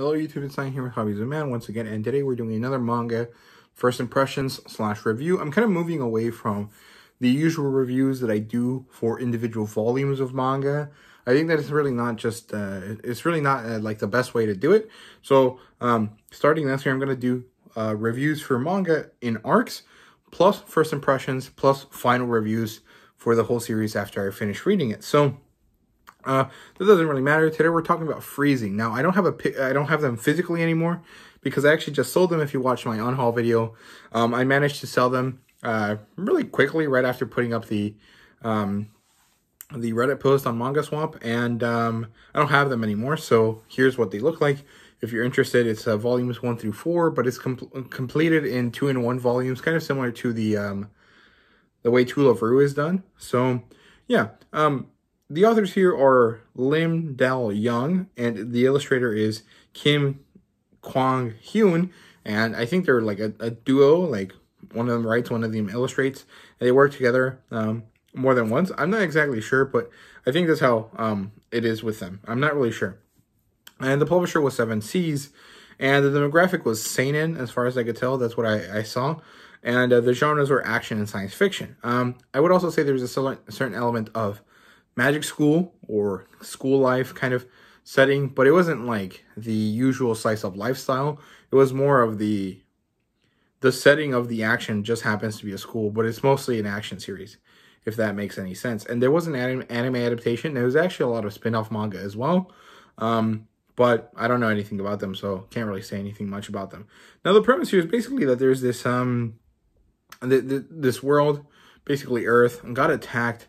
Hello YouTube, it's Sign here with Hobbies of Man once again, and today we're doing another manga first impressions slash review. I'm kind of moving away from the usual reviews that I do for individual volumes of manga. I think that it's really not just, uh, it's really not uh, like the best way to do it. So um, starting this year, I'm going to do uh, reviews for manga in arcs, plus first impressions, plus final reviews for the whole series after I finish reading it. So uh, that doesn't really matter. Today we're talking about freezing. Now I don't have a I don't have them physically anymore because I actually just sold them. If you watch my unhaul video, um, I managed to sell them uh, really quickly right after putting up the um, the Reddit post on Manga Swap, and um, I don't have them anymore. So here's what they look like. If you're interested, it's uh, volumes one through four, but it's com completed in two in one volumes, kind of similar to the um, the way To Love Ru is done. So yeah, um, the authors here are Lim Dal Young, and the illustrator is Kim Kwang Hyun, and I think they're like a, a, duo, like one of them writes, one of them illustrates, and they work together um, more than once. I'm not exactly sure, but I think that's how um, it is with them. I'm not really sure. And the publisher was Seven Seas, and the demographic was seinen, as far as I could tell. That's what I, I saw. And uh, the genres were action and science fiction. Um, I would also say there's a certain element of magic school or school life kind of setting, but it wasn't like the usual slice of lifestyle. It was more of the the setting of the action just happens to be a school, but it's mostly an action series, if that makes any sense. And there was an anime, anime adaptation. There was actually a lot of spin-off manga as well. Um, but I don't know anything about them, so can't really say anything much about them. Now, the premise here is basically that there's this um, the, the, this world, basically Earth, got attacked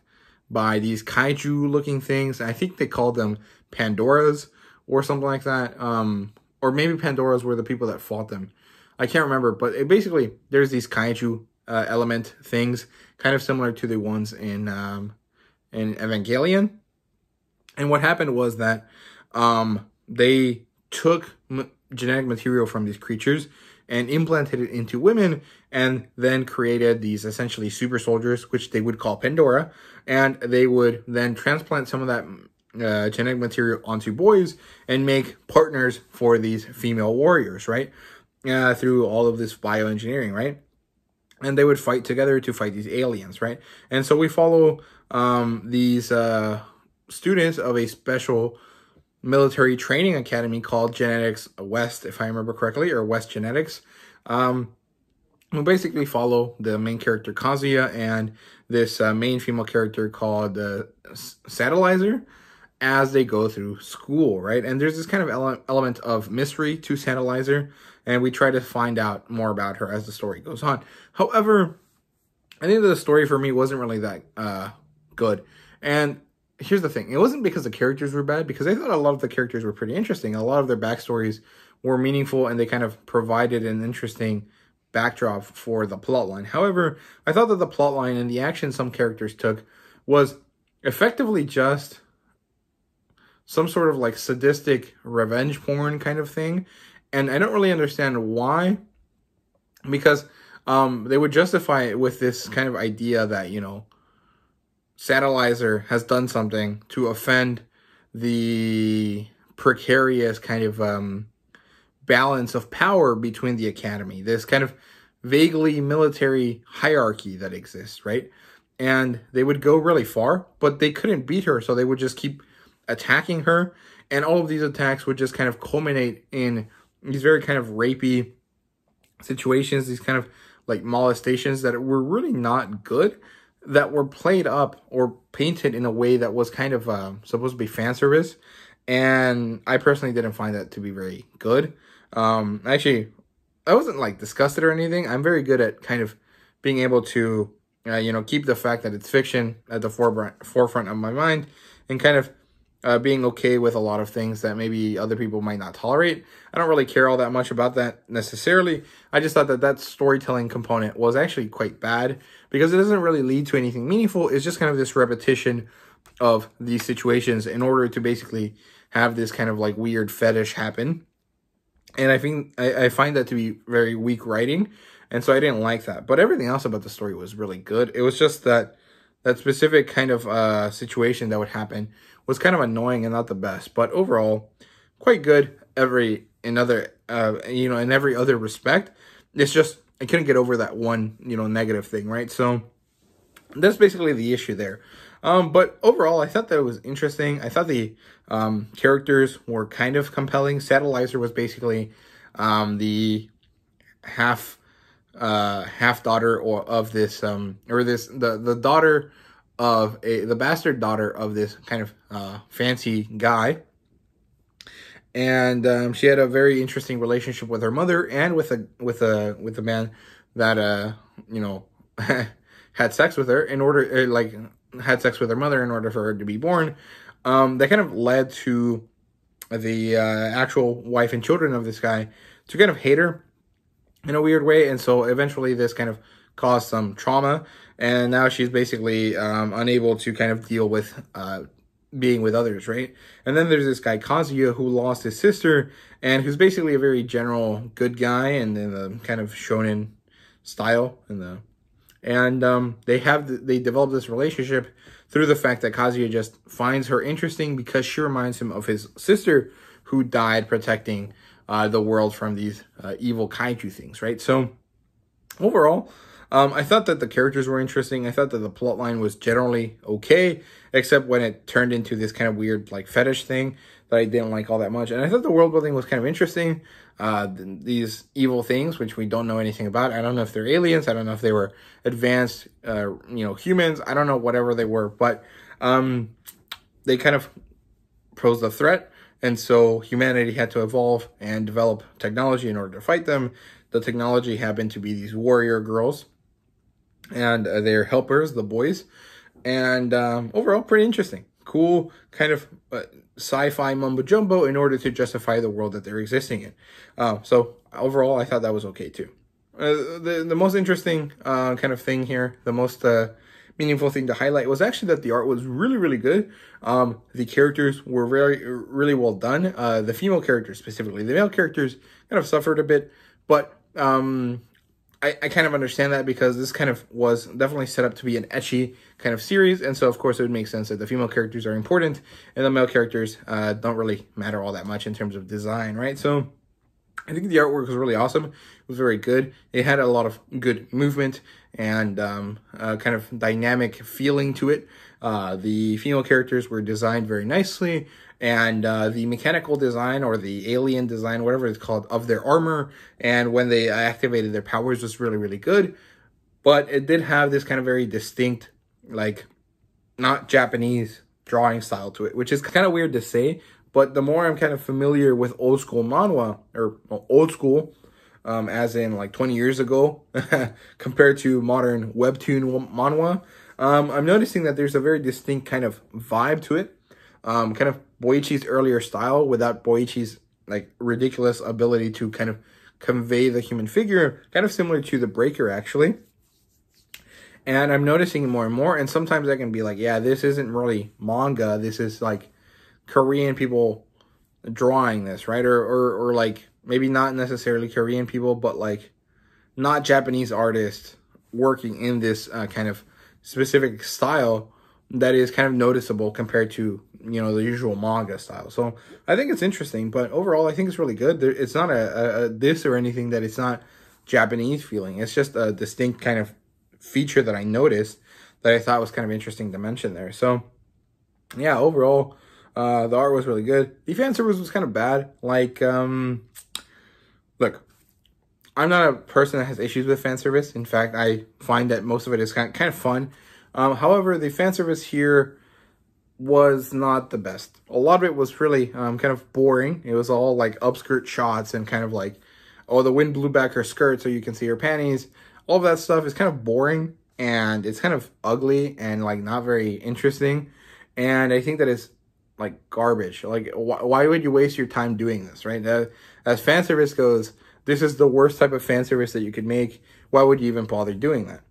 by these kaiju looking things. I think they called them Pandoras or something like that. Um, or maybe Pandoras were the people that fought them. I can't remember, but it basically there's these kaiju uh, element things, kind of similar to the ones in um, in Evangelion. And what happened was that um, they took genetic material from these creatures and implanted it into women and then created these essentially super soldiers, which they would call Pandora. And they would then transplant some of that uh, genetic material onto boys and make partners for these female warriors, right? Uh, through all of this bioengineering, right? And they would fight together to fight these aliens, right? And so we follow um, these uh, students of a special military training academy called Genetics West, if I remember correctly, or West Genetics. Um, we basically follow the main character Kazuya and this uh, main female character called uh, Satellizer as they go through school, right? And there's this kind of ele element of mystery to Satellizer, and we try to find out more about her as the story goes on. However, I think the story for me wasn't really that uh, good. And here's the thing. It wasn't because the characters were bad, because I thought a lot of the characters were pretty interesting. A lot of their backstories were meaningful and they kind of provided an interesting backdrop for the plotline. However, I thought that the plotline and the action some characters took was effectively just some sort of like sadistic revenge porn kind of thing. And I don't really understand why, because um, they would justify it with this kind of idea that, you know, Satellizer has done something to offend the precarious kind of um, balance of power between the academy. This kind of vaguely military hierarchy that exists, right? And they would go really far, but they couldn't beat her, so they would just keep attacking her. And all of these attacks would just kind of culminate in these very kind of rapey situations, these kind of like molestations that were really not good that were played up or painted in a way that was kind of uh, supposed to be fan service. And I personally didn't find that to be very good. Um, actually, I wasn't like disgusted or anything. I'm very good at kind of being able to, uh, you know, keep the fact that it's fiction at the forefront, forefront of my mind and kind of uh, being okay with a lot of things that maybe other people might not tolerate. I don't really care all that much about that necessarily. I just thought that that storytelling component was actually quite bad because it doesn't really lead to anything meaningful. It's just kind of this repetition of these situations in order to basically have this kind of like weird fetish happen. And I think I, I find that to be very weak writing. And so I didn't like that. But everything else about the story was really good. It was just that that specific kind of uh, situation that would happen was kind of annoying and not the best. But overall, quite good every in other uh you know in every other respect. It's just I couldn't get over that one you know negative thing, right? So that's basically the issue there. Um, but overall, I thought that it was interesting. I thought the um, characters were kind of compelling. Satellizer was basically um, the half uh, half daughter or of this um, or this the the daughter of a the bastard daughter of this kind of uh, fancy guy. And um, she had a very interesting relationship with her mother and with a with a with a man that uh you know had sex with her in order uh, like had sex with her mother in order for her to be born. Um, that kind of led to the uh, actual wife and children of this guy to kind of hate her in a weird way. And so eventually this kind of caused some trauma. And now she's basically um, unable to kind of deal with uh, being with others, right? And then there's this guy Kazuya who lost his sister and who's basically a very general good guy and in the kind of shonen style in the and um, they have they develop this relationship through the fact that Kazuya just finds her interesting because she reminds him of his sister who died protecting uh, the world from these uh, evil kaiju things, right? So overall, um, I thought that the characters were interesting. I thought that the plot line was generally okay, except when it turned into this kind of weird like fetish thing that I didn't like all that much. And I thought the world building was kind of interesting. Uh, these evil things, which we don't know anything about. I don't know if they're aliens. I don't know if they were advanced, uh, you know, humans. I don't know whatever they were, but um, they kind of posed a threat. And so humanity had to evolve and develop technology in order to fight them. The technology happened to be these warrior girls and uh, their helpers, the boys. And um, overall, pretty interesting. Cool, kind of uh, sci-fi mumbo jumbo in order to justify the world that they're existing in. Uh, so overall, I thought that was okay too. Uh, the the most interesting uh, kind of thing here, the most uh, meaningful thing to highlight was actually that the art was really really good. Um, the characters were very really well done. Uh, the female characters specifically, the male characters kind of suffered a bit, but um, I, I kind of understand that because this kind of was definitely set up to be an ecchi kind of series, and so of course it would make sense that the female characters are important and the male characters uh, don't really matter all that much in terms of design, right? So I think the artwork was really awesome. It was very good. It had a lot of good movement and um, uh, kind of dynamic feeling to it. Uh, the female characters were designed very nicely, and uh, the mechanical design or the alien design, whatever it's called, of their armor, and when they activated their powers was really, really good. But it did have this kind of very distinct, like, not Japanese drawing style to it, which is kind of weird to say, but the more I'm kind of familiar with old school manhwa, or old school, um, as in like 20 years ago, compared to modern webtoon manhwa, um, I'm noticing that there's a very distinct kind of vibe to it. Um, kind of Boichi's earlier style without Boichi's like ridiculous ability to kind of convey the human figure, kind of similar to the Breaker actually. And I'm noticing more and more, and sometimes I can be like, yeah, this isn't really manga. This is like Korean people drawing this, right? Or, or, or like maybe not necessarily Korean people, but like not Japanese artists working in this uh, kind of specific style that is kind of noticeable compared to you know the usual manga style. So I think it's interesting, but overall I think it's really good. It's not a, a, a this or anything that it's not Japanese feeling. It's just a distinct kind of feature that I noticed that I thought was kind of interesting to mention there. So yeah, overall uh, the art was really good. The fan service was kind of bad. Like, um, look, I'm not a person that has issues with fan service. In fact, I find that most of it is kind of, kind of fun. Um, however, the fan service here was not the best. A lot of it was really um, kind of boring. It was all like upskirt shots and kind of like, oh, the wind blew back her skirt so you can see her panties. All of that stuff is kind of boring and it's kind of ugly and like not very interesting. And I think that is like garbage. Like, wh- why would you waste your time doing this, right? Uh, as fan service goes, this is the worst type of fan service that you could make. Why would you even bother doing that?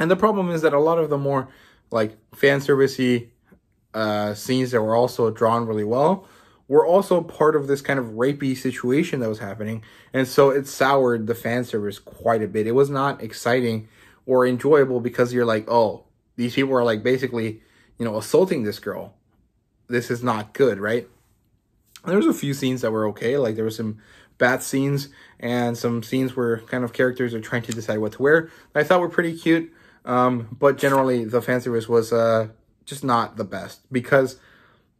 And the problem is that a lot of the more like fan servicey uh, scenes that were also drawn really well were also part of this kind of rapey situation that was happening. And so it soured the fan service quite a bit. It was not exciting or enjoyable because you're like, oh, these people are like basically, you know, assaulting this girl. This is not good, right? There was a few scenes that were okay. Like there were some bath scenes and some scenes where kind of characters are trying to decide what to wear. I thought were pretty cute. Um, but generally, the fan service was uh, just not the best because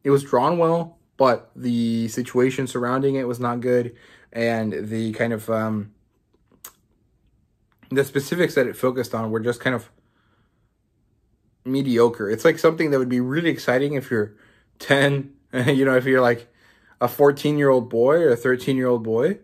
it was drawn well, but the situation surrounding it was not good, and the kind of um, the specifics that it focused on were just kind of mediocre. It's like something that would be really exciting if you're 10, you know, if you're like a 14 year old boy or a 13 year old boy,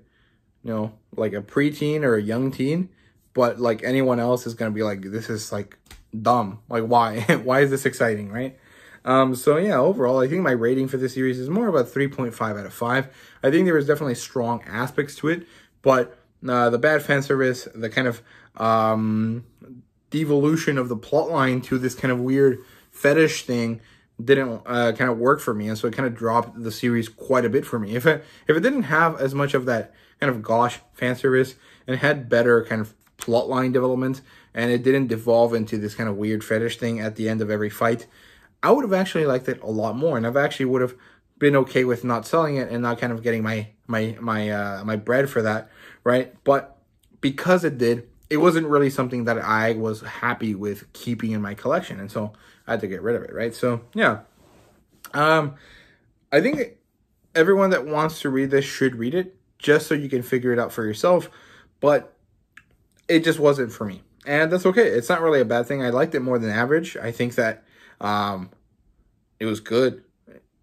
you know, like a preteen or a young teen, but like anyone else is going to be like, this is like dumb. Like, why? why is this exciting, right? Um, so yeah, overall, I think my rating for this series is more about 3.5 out of 5. I think there was definitely strong aspects to it, but uh, the bad fan service, the kind of um, devolution of the plot line to this kind of weird fetish thing didn't uh, kind of work for me, and so it kind of dropped the series quite a bit for me. If it if it didn't have as much of that kind of gosh fan service and had better kind of plotline development, and it didn't devolve into this kind of weird fetish thing at the end of every fight, I would have actually liked it a lot more, and I've actually would have been okay with not selling it and not kind of getting my my my uh, my bread for that, right? But because it did, it wasn't really something that I was happy with keeping in my collection, and so I had to get rid of it, right? So yeah, um, I think everyone that wants to read this should read it just so you can figure it out for yourself, but it just wasn't for me, and that's okay. It's not really a bad thing. I liked it more than average. I think that um, it was good.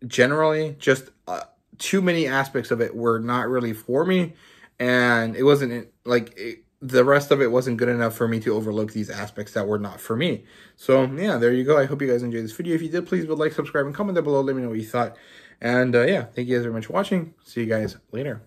Generally, just uh, too many aspects of it were not really for me, and it wasn't like. It, the rest of it wasn't good enough for me to overlook these aspects that were not for me. So yeah, there you go. I hope you guys enjoyed this video. If you did, please would like, subscribe, and comment down below. Let me know what you thought. And uh, yeah, thank you guys very much for watching. See you guys later.